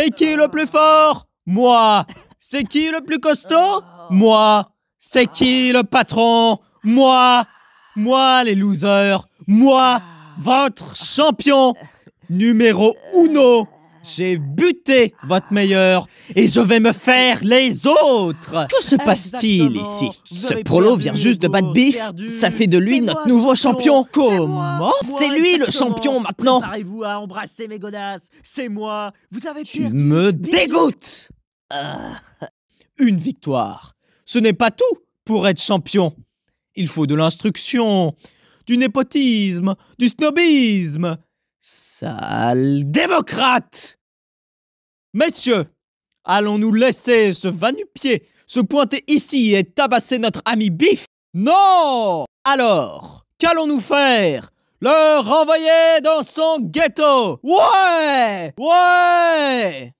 C'est qui le plus fort? Moi. C'est qui le plus costaud? Moi. C'est qui le patron? Moi. Moi, les losers. Moi, votre champion. Numéro uno. J'ai buté votre meilleur et je vais me faire les autres. Que se passe-t-il ici? Ce prolo vient juste de battre Biff. Ça fait de lui notre nouveau champion. Comment? C'est lui le champion maintenant. Préparez-vous à embrasser mes godasses. C'est moi. Vous avez Tu me dégoûtes. Ah. Une victoire. Ce n'est pas tout pour être champion. Il faut de l'instruction, du népotisme, du snobisme. Sale démocrate! Messieurs, allons-nous laisser ce va-nu-pied se pointer ici et tabasser notre ami Biff? Non! Alors, qu'allons-nous faire? Le renvoyer dans son ghetto? Ouais! Ouais